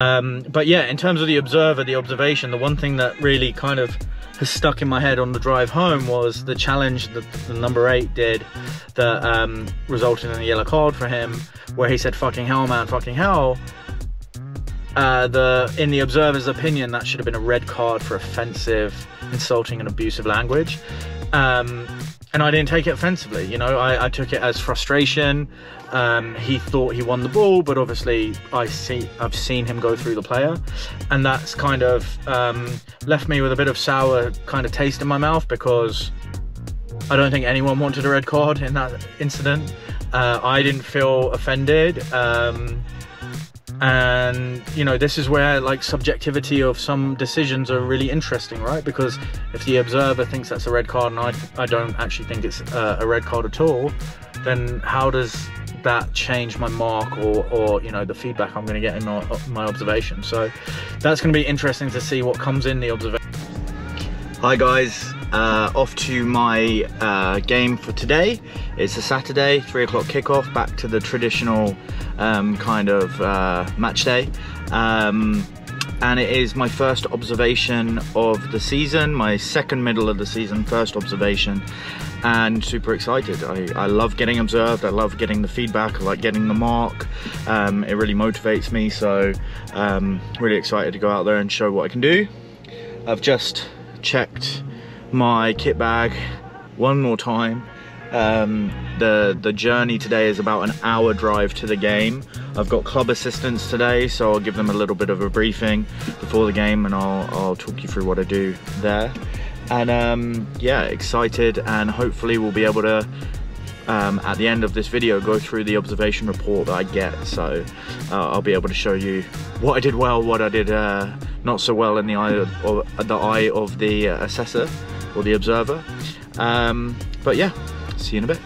Um, but yeah, in terms of the observer, the observation, the one thing that really kind of has stuck in my head on the drive home was the challenge that the number eight did that um, resulted in a yellow card for him, where he said "fucking hell, man, fucking hell." Uh, the in the observer's opinion, that should have been a red card for offensive, insulting, and abusive language. Um, and I didn't take it offensively. You know, I, I took it as frustration. Um, he thought he won the ball, but obviously I see I've seen him go through the player, and that's kind of um, left me with a bit of sour kind of taste in my mouth because I don't think anyone wanted a red card in that incident. Uh, I didn't feel offended. Um, and you know this is where like subjectivity of some decisions are really interesting right? Because if the observer thinks that's a red card and i, I don't actually think it's uh, a red card at all then how does that change my mark or or you know the feedback i'm going to get in my, my observation? So that's going to be interesting to see what comes in the observation Hi guys, uh, off to my uh, game for today. It's a Saturday, three o'clock kickoff, back to the traditional um, kind of uh, match day. Um, and it is my first observation of the season, my second middle of the season, first observation, and super excited. I, I love getting observed, I love getting the feedback, I like getting the mark. Um, it really motivates me, so um, really excited to go out there and show what I can do. I've just checked my kit bag one more time. Um, the the journey today is about an hour drive to the game. I've got club assistants today, so I'll give them a little bit of a briefing before the game, and I'll I'll talk you through what I do there. And um, yeah, excited, and hopefully we'll be able to um, at the end of this video go through the observation report that I get so uh, I'll be able to show you what I did well what I did uh, not so well in the eye of, the eye of the assessor or the observer. Um, but yeah see you in a bit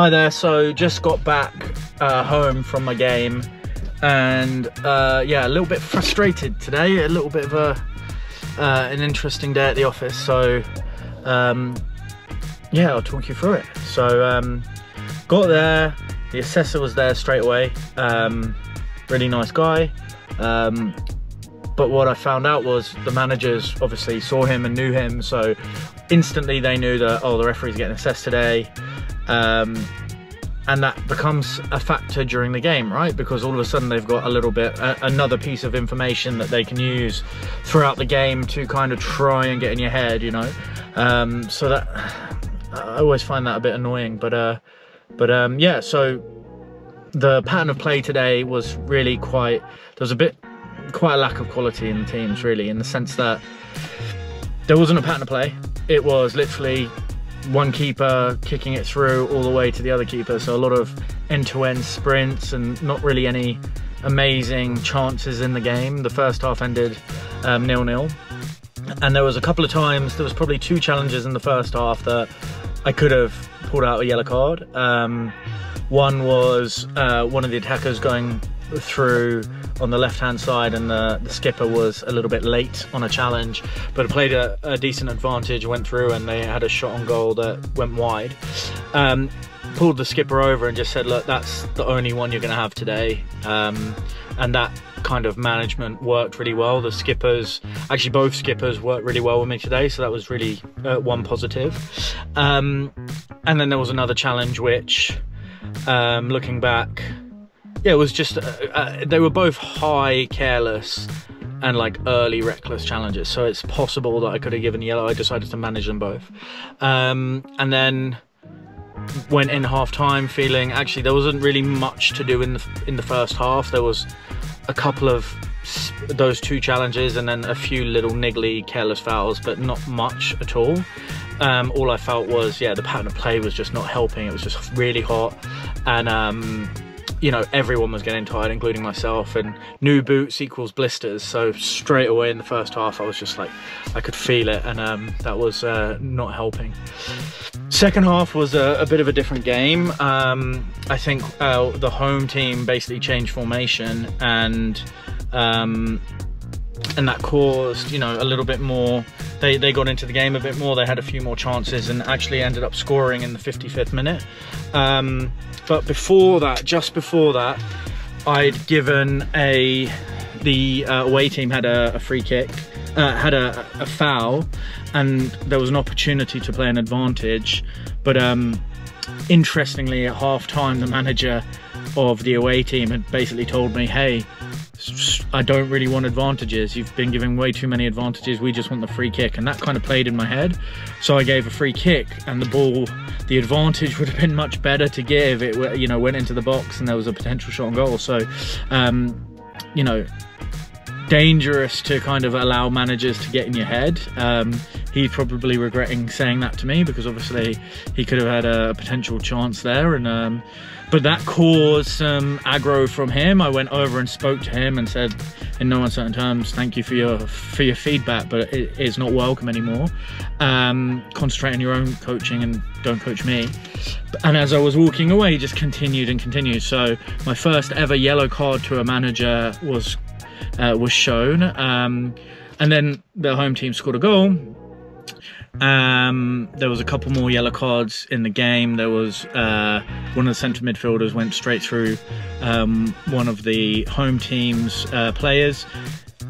Hi there, so just got back uh, home from my game and uh, yeah, a little bit frustrated today, a little bit of a uh, an interesting day at the office. So um, yeah, I'll talk you through it. So um, got there, the assessor was there straight away, um, really nice guy. Um, but what I found out was the managers obviously saw him and knew him, so instantly they knew that, oh, the referee's getting assessed today. Um, and that becomes a factor during the game, right? Because all of a sudden they've got a little bit, another piece of information that they can use throughout the game to kind of try and get in your head, you know? Um, so that, I always find that a bit annoying, but, uh, but um, yeah, so the pattern of play today was really quite, there was a bit, quite a lack of quality in the teams really, in the sense that there wasn't a pattern of play. It was literally one keeper kicking it through all the way to the other keeper. So a lot of end-to-end -end sprints and not really any amazing chances in the game. The first half ended um, nil-nil. and there was a couple of times, there was probably two challenges in the first half that I could have pulled out a yellow card. Um, one was uh, one of the attackers going through on the left hand side and the, the, skipper was a little bit late on a challenge but played a, a, decent advantage went through and they had a shot on goal that went wide. Um, pulled the skipper over and just said look that's the only one you're going to have today. Um, and that kind of management worked really well. The skippers actually both skippers worked really well with me today so that was really uh, one positive. Um, and then there was another challenge which um, looking back yeah, it was just uh, uh, they were both high careless and like early reckless challenges. So it's possible that I could have given yellow. I decided to manage them both, um, and then went in half time feeling actually there wasn't really much to do in the in the first half. There was a couple of those two challenges and then a few little niggly careless fouls, but not much at all. Um, all I felt was yeah the pattern of play was just not helping. It was just really hot and. Um, you know, everyone was getting tired, including myself, and new boots equals blisters. So straight away in the first half, I was just like, I could feel it, and um, that was uh, not helping. Second half was a, a bit of a different game. Um, I think uh, the home team basically changed formation, and um, and that caused, you know, a little bit more. They they got into the game a bit more. They had a few more chances, and actually ended up scoring in the 55th minute. Um, but before that, just before that, I'd given a the uh, away team had a, a free kick, uh, had a, a, foul, and there was an opportunity to play an advantage. But um, interestingly, at half time, the manager of the away team had basically told me, "Hey, I don't really want advantages. You've been giving way too many advantages. We just want the free kick. And that kind of played in my head. So I gave a free kick and the ball, the advantage would have been much better to give. It, you know, went into the box and there was a potential shot on goal. So, um, you know, dangerous to kind of allow managers to get in your head. Um, he's probably regretting saying that to me because obviously he could have had a potential chance there. And, um, but that caused some aggro from him. I went over and spoke to him and said, in no uncertain terms, thank you for your for your feedback, but it is not welcome anymore. Um, concentrate on your own coaching and don't coach me. And as I was walking away, he just continued and continued. So my first ever yellow card to a manager was uh, was shown. Um, and then the home team scored a goal um, there was a couple more yellow cards in the game. There was uh, one of the centre midfielders went straight through um, one of the home team's uh, players.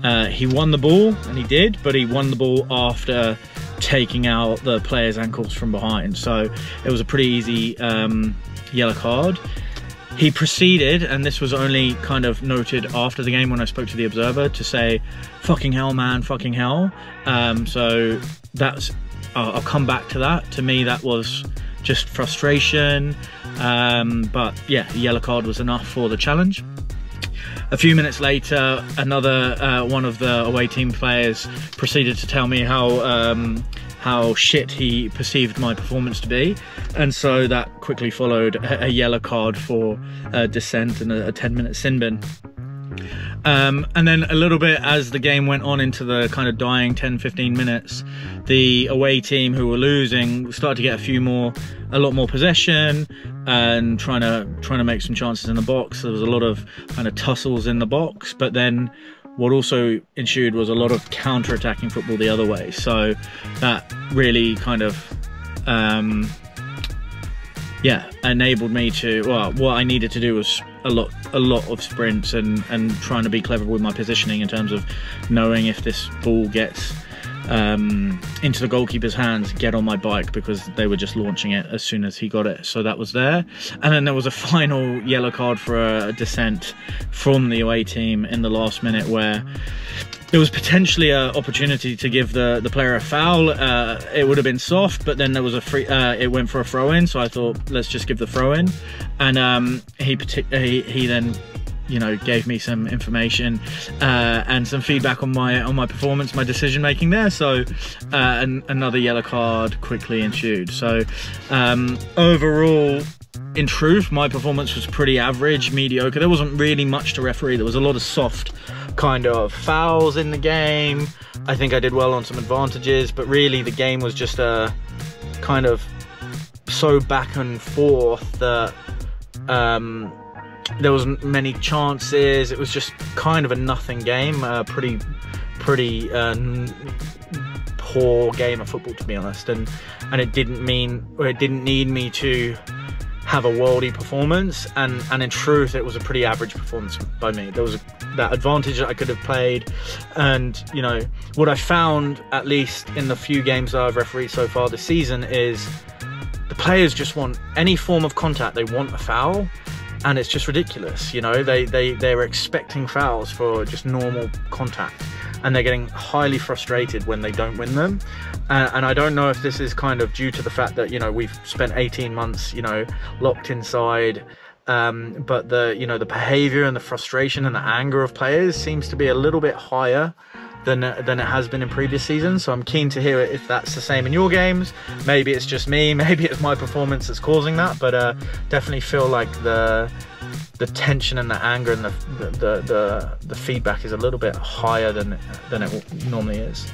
Uh, he won the ball, and he did, but he won the ball after taking out the player's ankles from behind. So it was a pretty easy um, yellow card. He proceeded, and this was only kind of noted after the game when I spoke to the Observer to say, "Fucking hell, man, fucking hell." Um, so that's I'll, I'll, come back to that. To me, that was just frustration. Um, but yeah, the yellow card was enough for the challenge. A few minutes later, another uh, one of the away team players proceeded to tell me how um, how shit he perceived my performance to be, and so that quickly followed a, a yellow card for uh, dissent and a, a 10 minute sin bin. Um, and then a little bit as the game went on into the kind of dying 10 15 minutes, the away team who were losing started to get a few more, a lot more possession and trying to trying to make some chances in the box. There was a lot of kind of tussles in the box, but then what also ensued was a lot of counter-attacking football the other way. So that really kind of um, yeah, enabled me to. Well, what I needed to do was a lot, a lot of sprints and and trying to be clever with my positioning in terms of knowing if this ball gets um, into the goalkeeper's hands, get on my bike because they were just launching it as soon as he got it. So that was there, and then there was a final yellow card for a dissent from the away team in the last minute where there was potentially an opportunity to give the, the player a foul. Uh, it would have been soft, but then there was a free. Uh, it went for a throw in, so I thought let's just give the throw in, and um, he, he he then you know gave me some information uh, and some feedback on my on my performance, my decision making there. So uh, an, another yellow card quickly ensued. So um, overall. In truth, my performance was pretty average, mediocre. There wasn't really much to referee. There was a lot of soft kind of fouls in the game. I think I did well on some advantages, but really the game was just a kind of so back and forth that um, there wasn't many chances. It was just kind of a nothing game. A pretty, pretty uh, poor game of football, to be honest. And and it didn't mean, or it didn't need me to have a worldy performance. And and in truth, it was a pretty average performance by me. There was a, that advantage that I could have played, and you know what I found, at least in the few games that I've refereed so far this season, is the players just want any form of contact. They want a foul and it's just ridiculous you know they they they're expecting fouls for just normal contact and they're getting highly frustrated when they don't win them uh, and i don't know if this is kind of due to the fact that you know we've spent 18 months you know locked inside um, but the you know the behavior and the frustration and the anger of players seems to be a little bit higher than than it has been in previous seasons. So I'm keen to hear if that's the same in your games. Maybe it's just me. Maybe it's my performance that's causing that. But uh, definitely feel like the the tension and the anger and the the, the, the feedback is a little bit higher than than it normally is.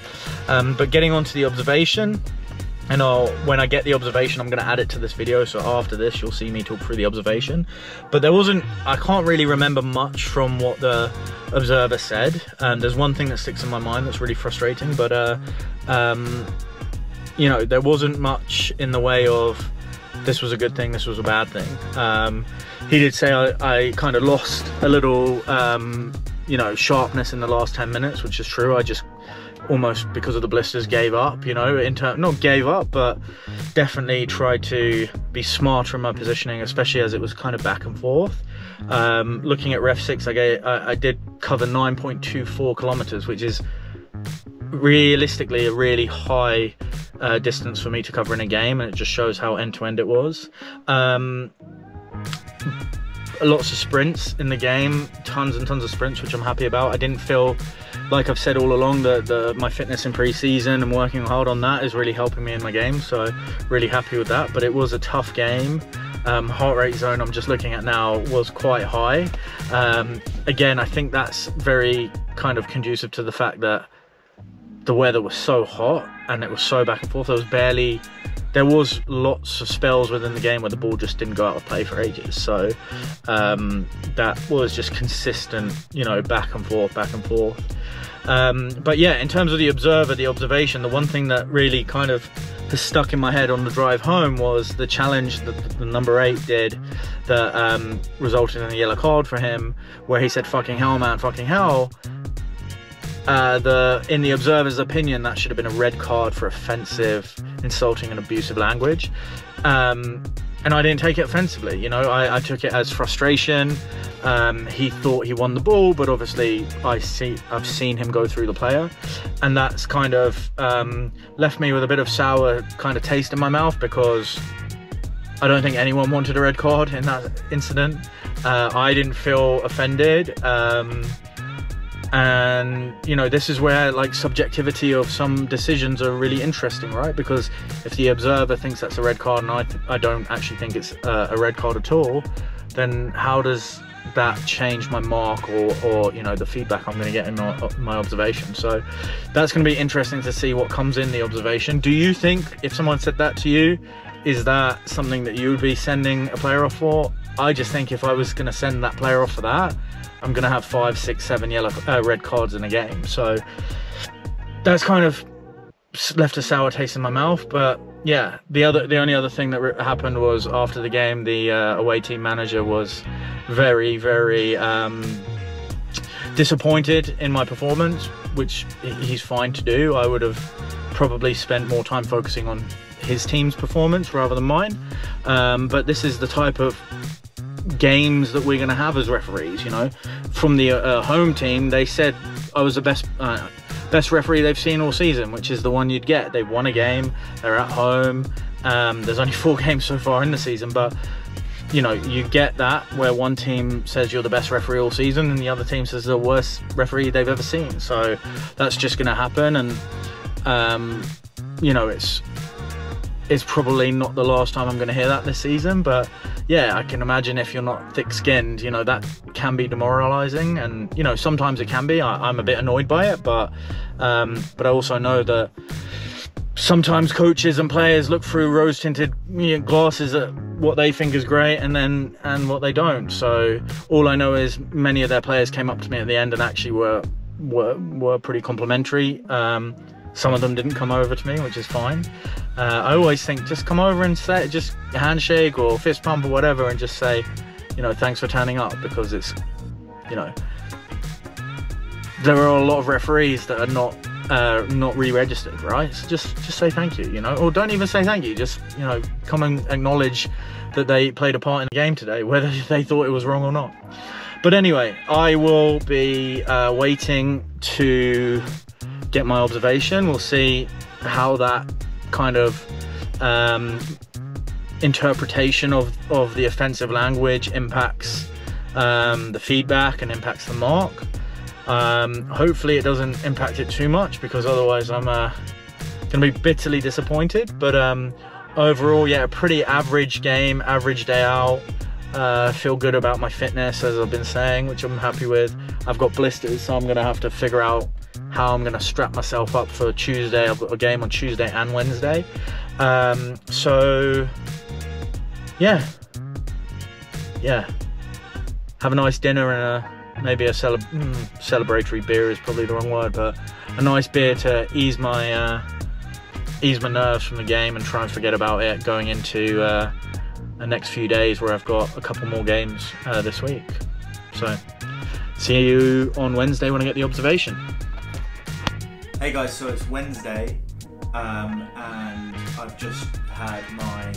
Um, but getting on to the observation and I'll, when I get the observation, I'm going to add it to this video. So after this, you'll see me talk through the observation. But there wasn't, I can't really remember much from what the observer said. And there's one thing that sticks in my mind that's really frustrating. But, uh, um, you know, there wasn't much in the way of this was a good thing, this was a bad thing. Um, he did say I, I kind of lost a little, um, you know, sharpness in the last 10 minutes, which is true. I just almost because of the blisters gave up you know in term not gave up but definitely tried to be smarter in my positioning especially as it was kind of back and forth um, looking at REFSIX I, gave, I, I did cover 9.24 kilometers which is realistically a really high uh, distance for me to cover in a game and it just shows how end-to-end -end it was um, lots of sprints in the game tons and tons of sprints which i'm happy about i didn't feel like I've said all along, that the, my fitness in pre-season and working hard on that is really helping me in my game. So really happy with that. But it was a tough game. Um, heart rate zone I'm just looking at now was quite high. Um, again, I think that's very kind of conducive to the fact that the weather was so hot and it was so back and forth. There was barely there was lots of spells within the game where the ball just didn't go out of play for ages. So um, that was just consistent, you know, back and forth, back and forth. Um, but yeah, in terms of the observer, the observation, the one thing that really kind of has stuck in my head on the drive home was the challenge that the number eight did that um, resulted in a yellow card for him, where he said, fucking hell, man, fucking hell. Uh, the in the observer's opinion, that should have been a red card for offensive, insulting, and abusive language. Um, and I didn't take it offensively. You know, I, I took it as frustration. Um, he thought he won the ball, but obviously I see I've seen him go through the player, and that's kind of um, left me with a bit of sour kind of taste in my mouth because I don't think anyone wanted a red card in that incident. Uh, I didn't feel offended. Um, and you know this is where like subjectivity of some decisions are really interesting right? Because if the observer thinks that's a red card and i, I don't actually think it's uh, a red card at all then how does that change my mark or, or you know the feedback i'm going to get in my observation? So that's going to be interesting to see what comes in the observation. Do you think if someone said that to you is that something that you would be sending a player off for i just think if i was going to send that player off for that I'm gonna have five, six, seven yellow uh, red cards in a game. So that's kind of left a sour taste in my mouth. But yeah, the other, the only other thing that happened was after the game, the uh, away team manager was very, very um, disappointed in my performance, which he's fine to do. I would have probably spent more time focusing on his team's performance rather than mine. Um, but this is the type of games that we're going to have as referees. You know, from the uh, home team, they said I was the best uh, best referee they've seen all season, which is the one you'd get. They've won a game, they're at home. Um, there's only four games so far in the season, but you know, you get that where one team says you're the best referee all season and the other team says the worst referee they've ever seen. So that's just going to happen. And, um, you know, it's, it's probably not the last time I'm going to hear that this season, but yeah, I can imagine if you're not thick-skinned, you know, that can be demoralizing, and you know, sometimes it can be. I, am a bit annoyed by it, but um, but I also know that sometimes coaches and players look through rose-tinted glasses at what they think is great and then and what they don't so all i know is many of their players came up to me at the end and actually were were, were pretty complimentary um, some of them didn't come over to me which is fine uh, i always think just come over and say just handshake or fist pump or whatever and just say you know thanks for turning up because it's you know there are a lot of referees that are not uh, not re-registered, right? So just just say thank you, you know, or don't even say thank you. Just you know, come and acknowledge that they played a part in the game today, whether they thought it was wrong or not. But anyway, I will be uh, waiting to get my observation. We'll see how that kind of um, interpretation of, of the offensive language impacts um, the feedback and impacts the mark. Um, hopefully it doesn't impact it too much because otherwise I'm uh, to be bitterly disappointed. But um, overall, yeah, a pretty average game, average day out. Uh, feel good about my fitness as I've been saying, which I'm happy with. I've got blisters, so I'm to have to figure out how I'm going to strap myself up for Tuesday. I've got a game on Tuesday and Wednesday. Um, so, yeah. Yeah. Have a nice dinner and a maybe a cele mm, celebratory beer is probably the wrong word, but a nice beer to ease my uh, ease my nerves from the game and try and forget about it going into uh, the next few days where I've got a couple more games uh, this week. So see you on Wednesday when I get the observation. Hey guys, so it's Wednesday um, and I've just had my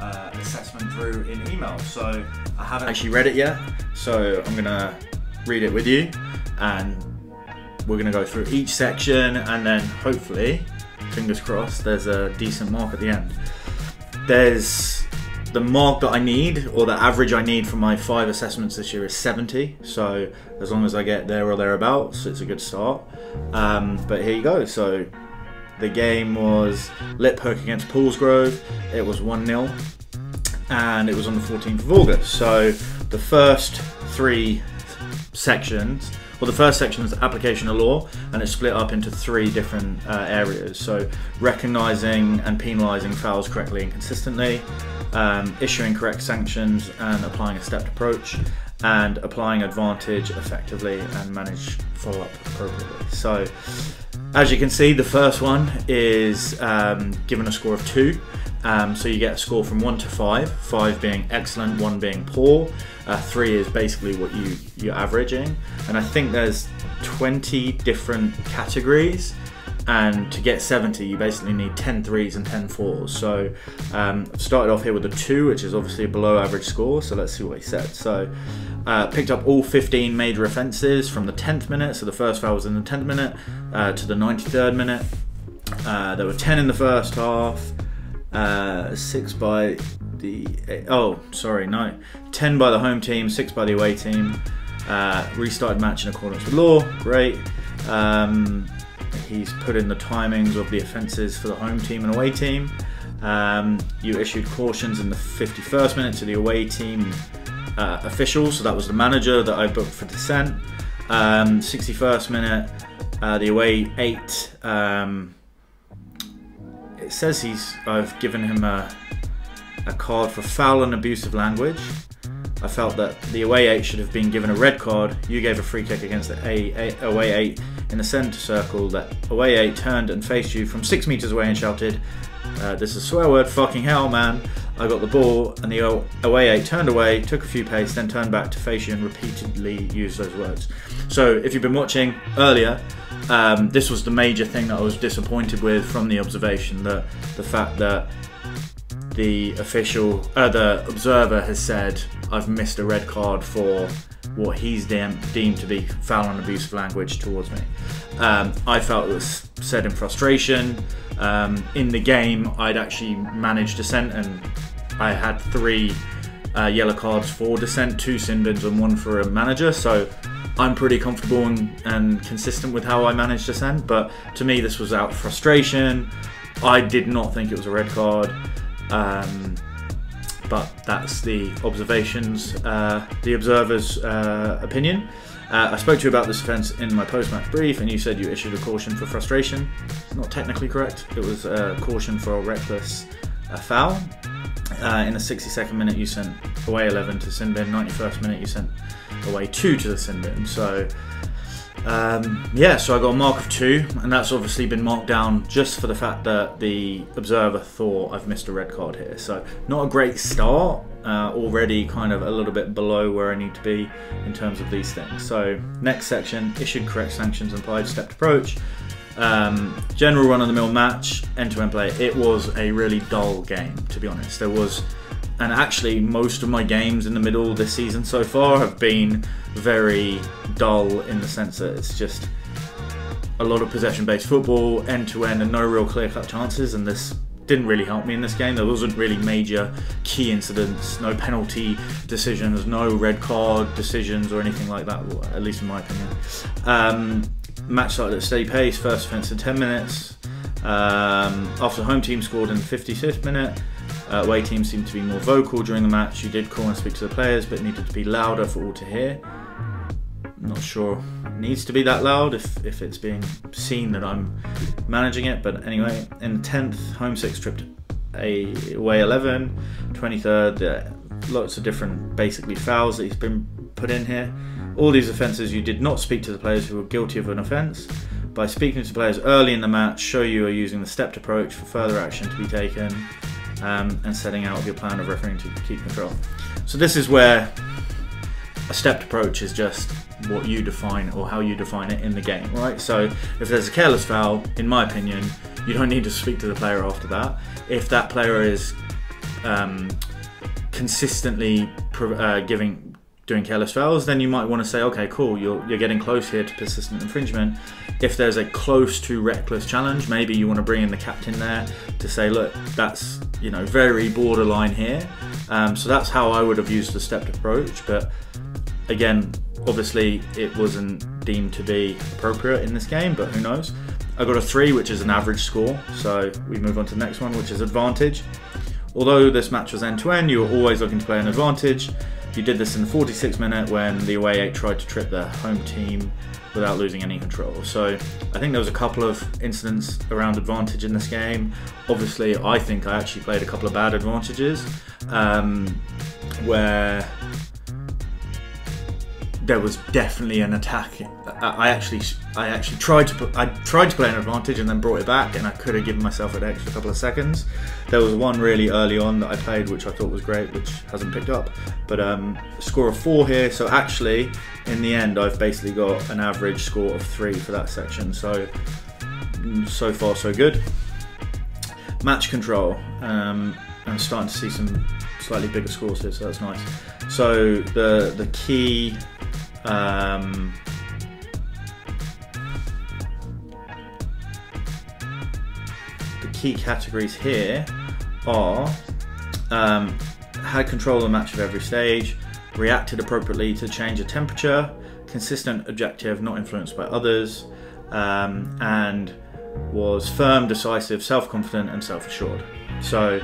uh, assessment through in email. So I haven't actually read it yet. So I'm gonna read it with you and we're to go through each section and then hopefully, fingers crossed, there's a decent mark at the end. There's the mark that I need or the average I need for my five assessments this year is 70 so as long as I get there or thereabouts it's a good start um, but here you go so the game was Liphook against Paulsgrove it was 1-0 and it was on the 14th of August so the first three sections. Well, the first section is application of law, and it's split up into three different uh, areas. So, recognizing and penalizing fouls correctly and consistently, um, issuing correct sanctions, and applying a stepped approach, and applying advantage effectively and manage follow up appropriately. So, as you can see, the first one is um, given a score of two. Um, so you get a score from one to five, five being excellent, one being poor. Uh, three is basically what you you're averaging, and I think there's 20 different categories. And to get 70, you basically need 10 threes and 10 fours. So um, started off here with a two, which is obviously a below average score. So let's see what he said. So uh, picked up all 15 major offences from the 10th minute. So the first foul was in the 10th minute uh, to the 93rd minute. Uh, there were 10 in the first half uh, six by the oh sorry no ten by the home team, six by the away team. Uh, restarted match in accordance with law. Great. Um, he's put in the timings of the offences for the home team and away team. Um, you issued cautions in the 51st minute to the away team uh, officials, so that was the manager that I booked for dissent. Um, 61st minute, uh, the away eight. Um, it says he's. I've given him a a card for foul and abusive language. I felt that the away eight should have been given a red card. You gave a free kick against the a, a, away eight in the centre circle. That away eight turned and faced you from six metres away and shouted, uh, "This is a swear word, fucking hell, man!" I got the ball, and the away eight turned away, took a few pace, then turned back to face you and repeatedly used those words. So, if you've been watching earlier, um, this was the major thing that I was disappointed with from the observation that the fact that the official, uh, the observer has said, I've missed a red card for what he's deemed, to be foul and abusive language towards me. Um, I felt it was said in frustration. Um, in the game, I'd actually managed dissent and I had three uh, yellow cards for dissent, two sin bins, and one for a manager. So I'm pretty comfortable and, and consistent with how I manage dissent. But to me, this was out of frustration. I did not think it was a red card. Um, but that's the observations, uh, the observer's uh, opinion. Uh, I spoke to you about this offence in my post-match brief, and you said you issued a caution for frustration. It's not technically correct. It was a caution for a reckless uh, foul. Uh, in the 62nd minute, you sent away 11 to sin bin. 91st minute, you sent away two to the sin bin. So um, yeah, so I got a mark of two, and that's obviously been marked down just for the fact that the observer thought I've missed a red card here. So not a great start, uh, already kind of a little bit below where I need to be in terms of these things. So next section, issued correct sanctions and applied stepped approach. Um, general run of the mill match, end to end play. It was a really dull game, to be honest. There was and actually most of my games in the middle this season so far have been very dull in the sense that it's just a lot of possession based football end to end and no real clear cut chances. And this didn't really help me in this game. There wasn't really major key incidents no penalty decisions no red card decisions or anything like that at least in my opinion. Um, match started at steady pace. First offence in 10 minutes. Um, after the home team scored in the 55th minute uh, away team seemed to be more vocal during the match. You did call and speak to the players, but needed to be louder for all to hear. I'm not sure it needs to be that loud if, if it's being seen that I'm managing it. But anyway, in the 10th, home six tripped a away 11, 23rd, uh, lots of different basically fouls that he's been put in here. All these offences, you did not speak to the players who were guilty of an offence. By speaking to players early in the match, show you are using the stepped approach for further action to be taken um, and setting out your plan of refereeing to keep control. So this is where a stepped approach is just what you define or how you define it in the game, right? So if there's a careless foul, in my opinion, you don't need to speak to the player after that. If that player is um, consistently uh, giving doing careless fouls, then you might want to say, okay, cool, you're, you're getting close here to persistent infringement. If there's a close to reckless challenge, maybe you want to bring in the captain there to say, look, that's you know very borderline here. Um, so that's how I would have used the stepped approach. But again, obviously it wasn't deemed to be appropriate in this game, but who knows? I got a three, which is an average score. So we move on to the next one, which is advantage. Although this match was end to end, you were always looking to play an advantage. You did this in the 46th minute when the away 8 tried to trip the home team without losing any control. So I think there was a couple of incidents around advantage in this game. Obviously, I think I actually played a couple of bad advantages um, where there was definitely an attack. I actually, I actually tried to, put, I tried to play an advantage and then brought it back, and I could have given myself an extra couple of seconds. There was one really early on that I played, which I thought was great, which hasn't picked up. But um, score of four here. So actually, in the end, I've basically got an average score of three for that section. So, so far so good. Match control. Um, I'm starting to see some slightly bigger scores here, so that's nice. So the the key um, the key categories here are um, had control of the match at every stage, reacted appropriately to change of temperature, consistent objective, not influenced by others, um, and was firm, decisive, self confident, and self assured. So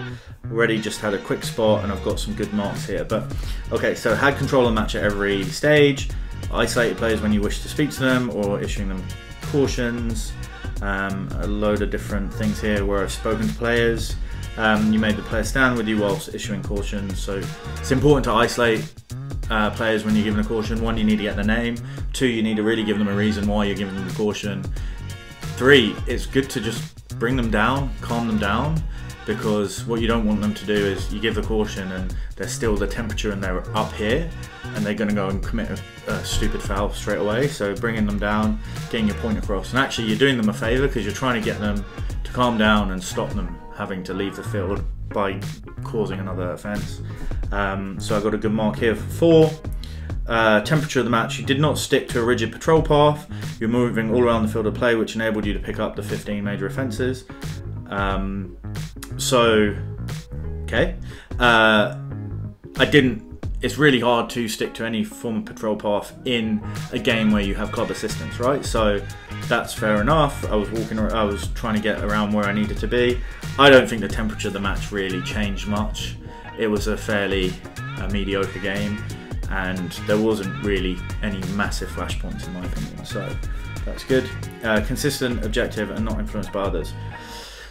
already just had a quick spot and I've got some good marks here. But okay, so had control of the match at every stage, isolated players when you wish to speak to them or issuing them cautions. Um, a load of different things here where I've spoken to players. Um, you made the player stand with you whilst issuing cautions. So it's important to isolate uh, players when you're giving a caution. One, you need to get their name. Two, you need to really give them a reason why you're giving them the caution. Three, it's good to just bring them down, calm them down, because what you don't want them to do is you give the caution and they're still the temperature and they're up here and they're going to go and commit a, a, stupid foul straight away. So bringing them down, getting your point across, and actually you're doing them a favour because you're trying to get them to calm down and stop them having to leave the field by causing another offence. Um, so I got a good mark here for four. Uh, temperature of the match, you did not stick to a rigid patrol path. You're moving all around the field of play, which enabled you to pick up the 15 major offences. Um, so, okay. Uh, I didn't. It's really hard to stick to any form of patrol path in a game where you have club assistance, right? So that's fair enough. I was walking, I was trying to get around where I needed to be. I don't think the temperature of the match really changed much. It was a fairly uh, mediocre game, and there wasn't really any massive flashpoints in my opinion. So that's good. Uh, consistent, objective, and not influenced by others.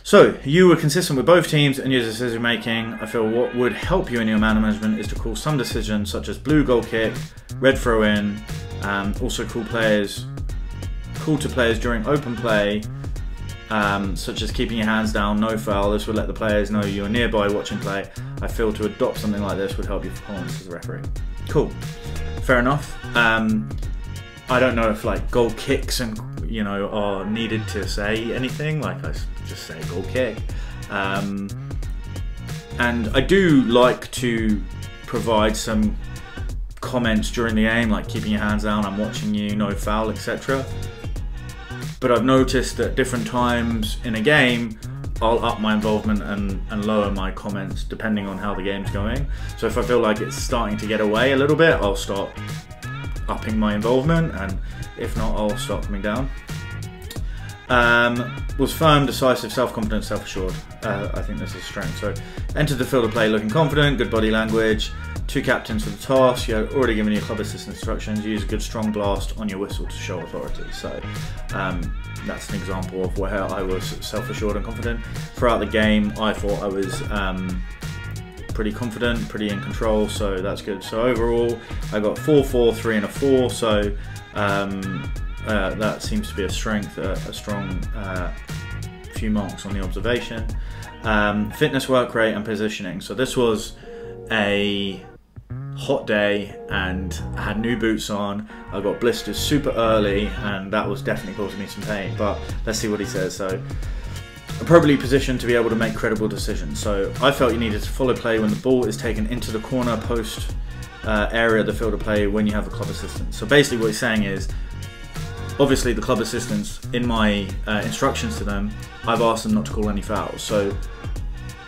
So, you were consistent with both teams and your decision making. I feel what would help you in your man management is to call some decisions such as blue goal kick, red throw in, um, also call players, call to players during open play, um, such as keeping your hands down, no foul. This would let the players know you're nearby watching play. I feel to adopt something like this would help your performance as a referee. Cool, fair enough. Um, I don't know if like goal kicks and you know are needed to say anything. Like I just say goal kick. Um, and I do like to provide some comments during the game, like keeping your hands down, I'm watching you, no foul, etc. But I've noticed that different times in a game, I'll up my involvement and, and lower my comments depending on how the game's going. So if I feel like it's starting to get away a little bit, I'll start upping my involvement, and if not, I'll start coming down. Um, was firm, decisive, self-confident, self-assured. Uh, I think this is strength. So, entered the field of play looking confident, good body language. Two captains for the task. You're already given your club assist instructions. Use a good strong blast on your whistle to show authority. So, um, that's an example of where I was self-assured and confident. Throughout the game, I thought I was um, pretty confident, pretty in control. So that's good. So overall, I got four, four, three, and a four. So um, uh, that seems to be a strength, a, a strong uh, few marks on the observation. Um, fitness work rate and positioning. So this was a hot day and I had new boots on. I got blisters super early and that was definitely causing me some pain. But let's see what he says. So appropriately positioned to be able to make credible decisions. So I felt you needed to follow play when the ball is taken into the corner post uh, area of the field of play when you have a club assistant. So basically what he's saying is obviously the club assistants in my uh, instructions to them i've asked them not to call any fouls so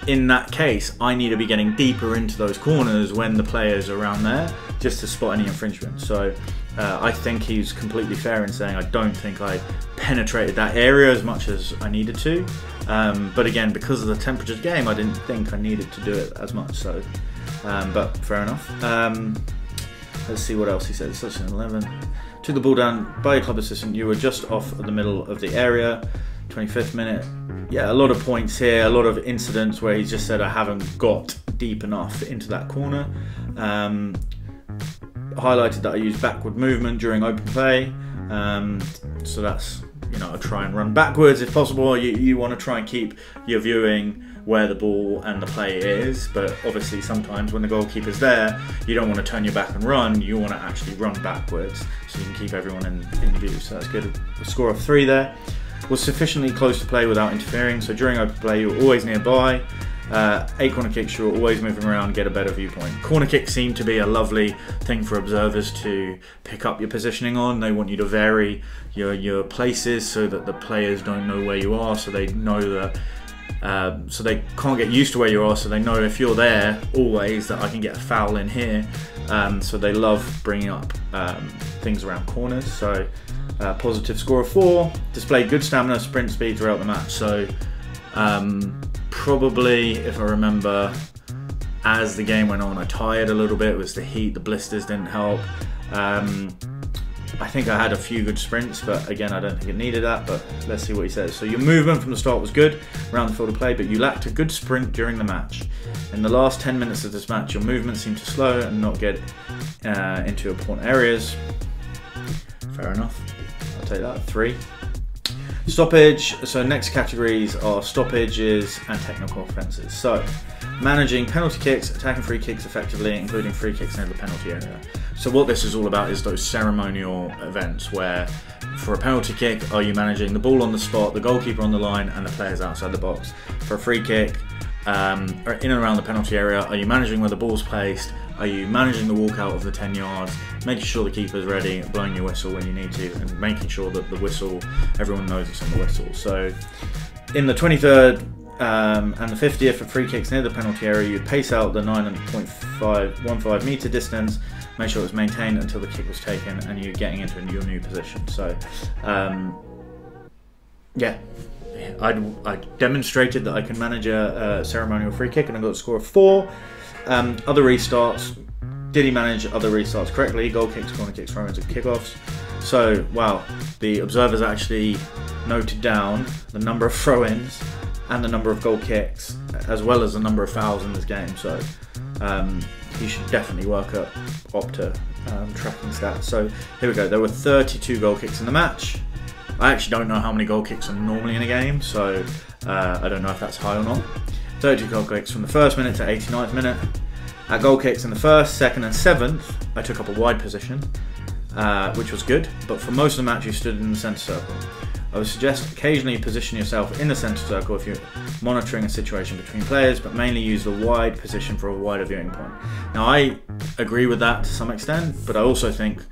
in that case i need to be getting deeper into those corners when the players are around there just to spot any infringement so uh, i think he's completely fair in saying i don't think i penetrated that area as much as i needed to um, but again because of the temperature game i didn't think i needed to do it as much so um, but fair enough um, let's see what else he says such an 11 took the ball down by your club assistant. You were just off the middle of the area. 25th minute. Yeah, a lot of points here, a lot of incidents where he just said, I haven't got deep enough into that corner. Um, highlighted that I used backward movement during open play. Um, so that's, you know, try and run backwards if possible. You, you want to try and keep your viewing where the ball and the play is, but obviously sometimes when the goalkeeper's there, you don't want to turn your back and run, you want to actually run backwards so you can keep everyone in, in view. So that's good. A score of three there. Was sufficiently close to play without interfering, so during open play you were always nearby. Uh, eight corner kicks, you're always moving around, get a better viewpoint. Corner kicks seem to be a lovely thing for observers to pick up your positioning on. They want you to vary your, your places so that the players don't know where you are, so they know that um, so they can't get used to where you are, so they know if you're there always that I can get a foul in here. Um, so they love bringing up um, things around corners. So uh, positive score of four. Displayed good stamina, sprint speed throughout the match. So um, probably, if I remember, as the game went on, I tired a little bit. It was the heat, the blisters didn't help. Um, I think I had a few good sprints, but again, I don't think it needed that. But let's see what he says. So your movement from the start was good around the field of play, but you lacked a good sprint during the match. In the last 10 minutes of this match, your movement seemed to slow and not get uh, into important areas. Fair enough. I'll take that. Three. Stoppage. So next categories are stoppages and technical offences. So managing penalty kicks, attacking free kicks effectively, including free kicks near the penalty area. So what this is all about is those ceremonial events where for a penalty kick, are you managing the ball on the spot, the goalkeeper on the line, and the players outside the box? For a free kick, um, in and around the penalty area, are you managing where the ball's placed? Are you managing the walkout of the 10 yards? Making sure the keeper's ready, blowing your whistle when you need to, and making sure that the whistle, everyone knows it's on the whistle. So in the 23rd um, and the 50th for free kicks near the penalty area, you'd pace out the 9.15 meter distance, make sure it was maintained until the kick was taken and you're getting into your new position. So, um, yeah, i I demonstrated that I can manage a, a, ceremonial free kick and I got a score of four. Um, other restarts, did he manage other restarts correctly? Goal kicks, corner kicks, throw-ins, and kickoffs. So, wow, the observers actually noted down the number of throw-ins and the number of goal kicks, as well as the number of fouls in this game. So, um, he should definitely work up Opta um, tracking stats. So here we go. There were 32 goal kicks in the match. I actually don't know how many goal kicks are normally in a game, so uh, I don't know if that's high or not. 32 goal kicks from the first minute to 89th minute. At goal kicks in the first, second, and seventh, I took up a wide position, uh, which was good. But for most of the match, you stood in the centre circle. I would suggest occasionally position yourself in the centre circle if you're monitoring a situation between players, but mainly use the wide position for a wider viewing point. Now, I agree with that to some extent, but I also think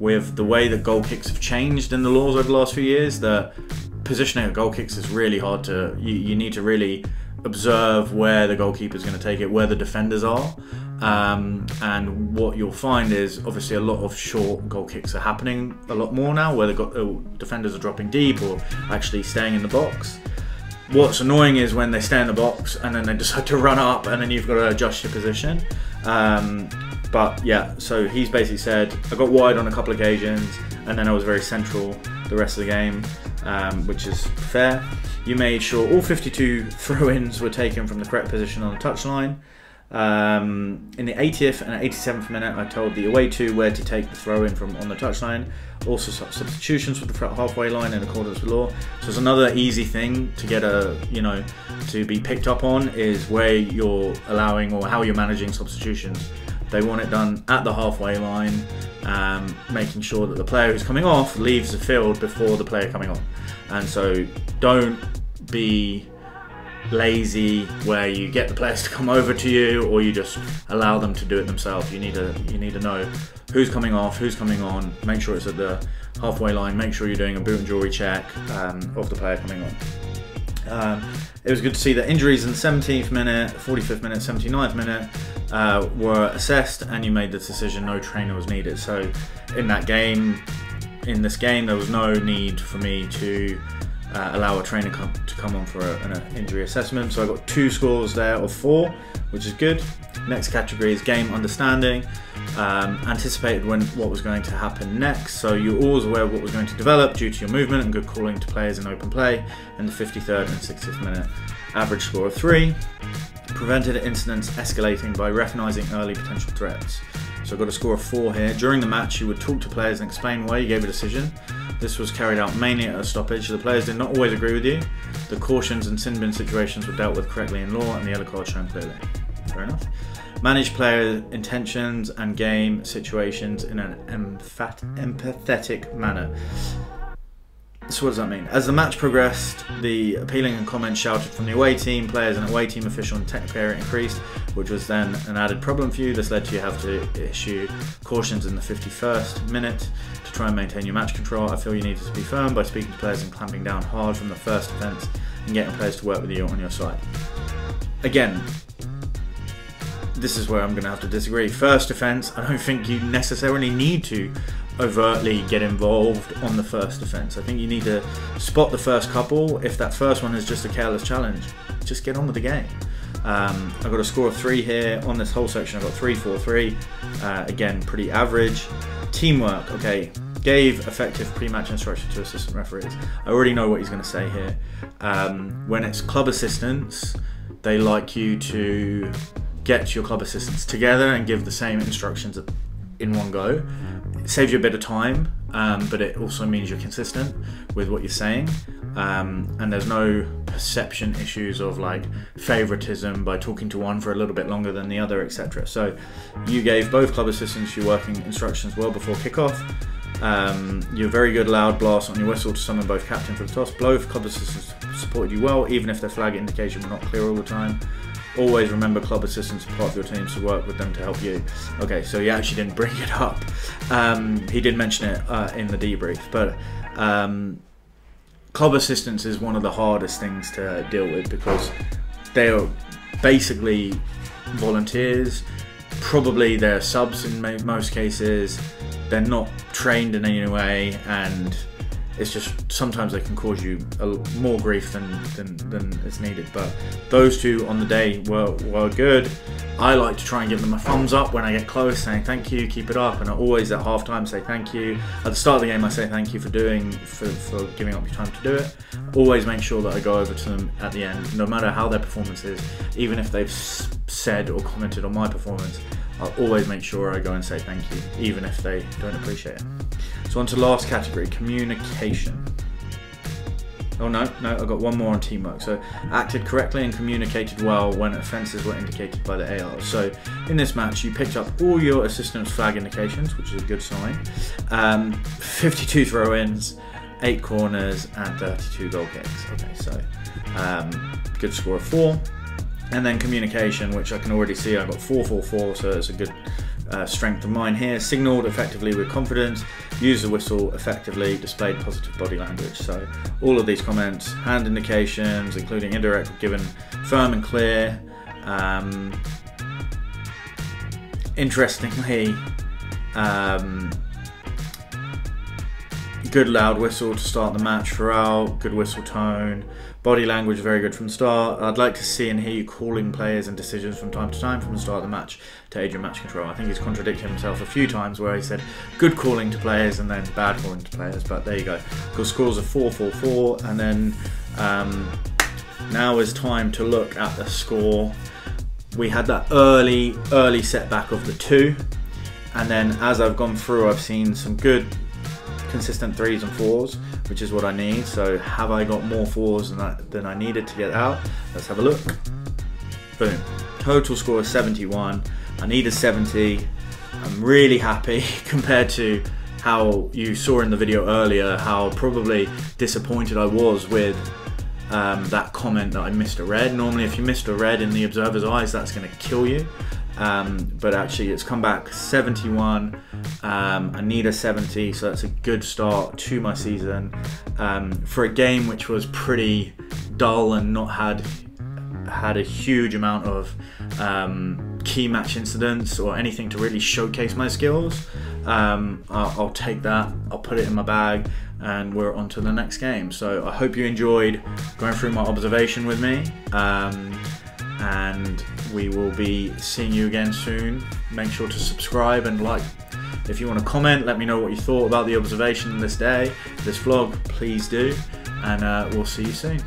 with the way that goal kicks have changed in the laws over the last few years, that positioning of goal kicks is really hard to. You, you need to really observe where the goalkeeper is going to take it, where the defenders are. Um, and what you'll find is obviously a lot of short goal kicks are happening a lot more now, where the uh, defenders are dropping deep or actually staying in the box. What's annoying is when they stay in the box and then they decide to run up, and then you've got to adjust your position. Um, but yeah, so he's basically said I got wide on a couple of occasions, and then I was very central the rest of the game, um, which is fair. You made sure all 52 throw-ins were taken from the correct position on the touchline. Um, in the 80th and 87th minute, I told the away two where to take the throw in from on the touchline. Also, substitutions for the halfway line in accordance with law. So, it's another easy thing to get a you know to be picked up on is where you're allowing or how you're managing substitutions. They want it done at the halfway line, um, making sure that the player who's coming off leaves the field before the player coming on. And so, don't be lazy where you get the players to come over to you or you just allow them to do it themselves. You need to you need to know who's coming off, who's coming on, make sure it's at the halfway line, make sure you're doing a boot and jewelry check um, of the player coming on. Um, it was good to see that injuries in the 17th minute, 45th minute, 79th minute uh, were assessed and you made the decision no trainer was needed. So in that game, in this game, there was no need for me to uh, allow a trainer come, to come on for a, an injury assessment. So I got two scores there of four, which is good. Next category is game understanding. Um, anticipated when what was going to happen next, so you're always aware of what was going to develop due to your movement and good calling to players in open play in the 53rd and 60th minute. Average score of three. Prevented incidents escalating by recognising early potential threats. So I got a score of four here. During the match, you would talk to players and explain why you gave a decision. This was carried out mainly at a stoppage. The players did not always agree with you. The cautions and sin bin situations were dealt with correctly in law, and the yellow card shown clearly. Fair enough. Manage player intentions and game situations in an empathetic manner. So what does that mean? As the match progressed, the appealing and comments shouted from the away team, players and away team official and technical area increased, which was then an added problem for you. This led to you have to issue cautions in the 51st minute to try and maintain your match control. I feel you needed to be firm by speaking to players and clamping down hard from the first offence and getting players to work with you on your side. Again, this is where I'm going to have to disagree. First offence, I don't think you necessarily need to overtly get involved on the first offence. I think you need to spot the first couple. If that first one is just a careless challenge, just get on with the game. Um, I got a score of three here on this whole section. I've got three, four, three. Uh, again, pretty average. Teamwork, okay. Gave effective pre-match instruction to assistant referees. I already know what he's going to say here. Um, when it's club assistants, they like you to get your club assistants together and give the same instructions in one go. It saves you a bit of time, um, but it also means you're consistent with what you're saying. Um, and there's no perception issues of like favoritism by talking to one for a little bit longer than the other, etc. So you gave both club assistants your working instructions well before kickoff. Um, you're very good loud blast on your whistle to summon both captain for the toss. Both club assistants supported you well, even if their flag indication were not clear all the time always remember club assistants are part of your team to work with them to help you. Okay, so he actually didn't bring it up. Um, he did mention it uh, in the debrief, but um, club assistants is one of the hardest things to deal with because they are basically volunteers. Probably they're subs in most cases. They're not trained in any way, and it's just sometimes they can cause you a, more grief than, than, than is needed. But those two on the day were, were good. I like to try and give them a thumbs up when I get close, saying thank you, keep it up, and I always at half time say thank you. At the start of the game, I say thank you for doing for, for giving up your time to do it. Always make sure that I go over to them at the end, no matter how their performance is, even if they've said or commented on my performance. I'll always make sure I go and say thank you, even if they don't appreciate it. So on to last category, communication. Oh no, no, I got one more on teamwork. So acted correctly and communicated well when offences were indicated by the AR. So in this match, you picked up all your assistant's flag indications, which is a good sign. Um, 52 throw-ins, eight corners, and 32 goal kicks. Okay, so um, good score of four. And then communication, which I can already see, I got 444, so it's a good uh, strength of mind here. Signalled effectively with confidence, used the whistle effectively, displayed positive body language. So all of these comments, hand indications, including indirect, given firm and clear. Um, interestingly, um, good loud whistle to start the match throughout, good whistle tone, body language very good from start. I'd like to see and hear you calling players and decisions from time to time from the start of the match to aid your match control. I think he's contradicted himself a few times where he said good calling to players and then bad calling to players, but there you go. Good scores are 4 4 4, and then um, now is time to look at the score. We had that early, early setback of the two, and then as I've gone through, I've seen some good consistent threes and fours, which is what I need. So have I got more fours than I, than I needed to get out? Let's have a look. Boom. Total score is 71. I need a 70. I'm really happy compared to how you saw in the video earlier how probably disappointed I was with um, that comment that I missed a red. Normally, if you missed a red in the observer's eyes, that's going to kill you. Um, but actually, it's come back 71. Um, I need a 70, so that's a good start to my season. Um, for a game which was pretty dull and not had had a huge amount of um, key match incidents or anything to really showcase my skills, um, I'll, I'll take that. I'll put it in my bag, and we're on to the next game. So I hope you enjoyed going through my observation with me. And we will be seeing you again soon. Make sure to subscribe and like. If you want to comment, let me know what you thought about the observation this day, this vlog, please do. And uh, we'll see you soon.